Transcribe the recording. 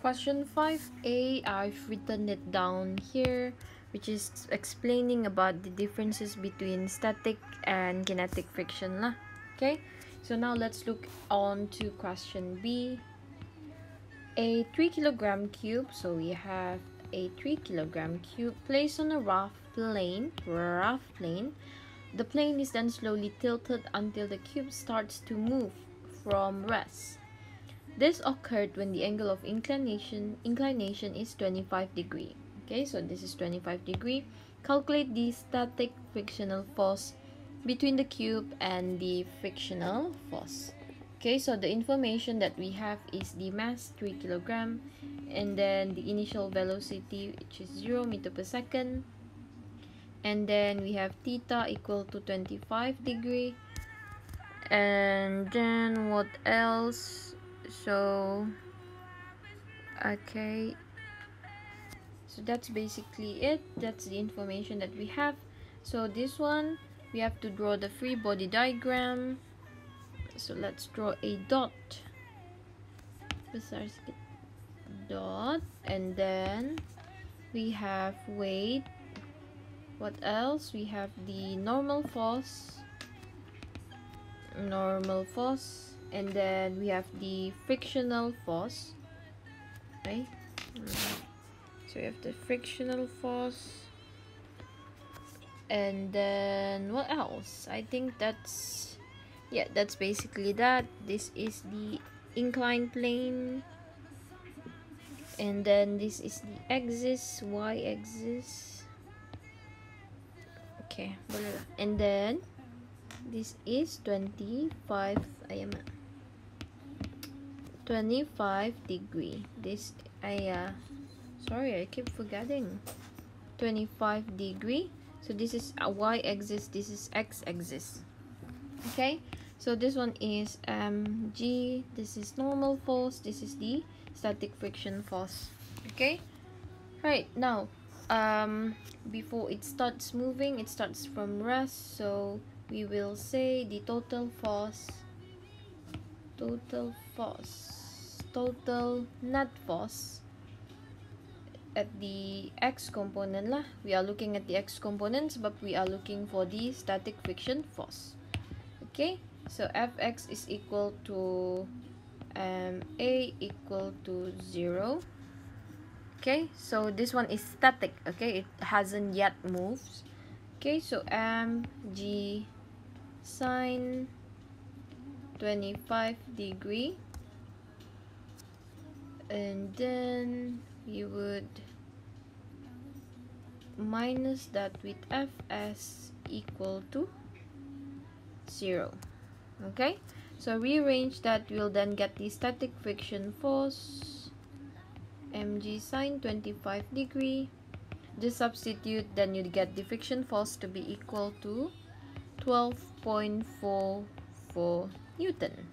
Question 5a, I've written it down here, which is explaining about the differences between static and kinetic friction. Lah. Okay, so now let's look on to question B. A 3 kilogram cube, so we have a 3 kilogram cube placed on a rough plane, rough plane. The plane is then slowly tilted until the cube starts to move from rest. This occurred when the angle of inclination inclination is 25 degree. Okay, so this is 25 degree. Calculate the static frictional force between the cube and the frictional force. Okay, so the information that we have is the mass 3 kilogram and then the initial velocity which is 0 meter per second and then we have theta equal to 25 degree and then what else so okay. So that's basically it. That's the information that we have. So this one we have to draw the free body diagram. So let's draw a dot. Besar dot. And then we have weight what else? We have the normal force. Normal force and then we have the frictional force right? So we have the frictional force. And then what else? I think that's yeah that's basically that. This is the inclined plane. And then this is the axis y axis. Okay. And then this is 25 ayam 25 degree. This I uh sorry I keep forgetting. 25 degree. So this is a y-axis this is x-axis. Okay? So this one is um g this is normal force this is the static friction force. Okay? Right now um before it starts moving it starts from rest. So we will say the total force total force total net force at the x component lah. We are looking at the x components but we are looking for the static friction force okay so fx is equal to um, a equal to 0 okay so this one is static okay? It hasn't yet moved. Okay so m g sine 25 degree and then you would minus that with fs equal to 0 okay? So rearrange that we'll then get the static friction force mg sine 25 degree. Just substitute then you get the friction force to be equal to 12.44 newton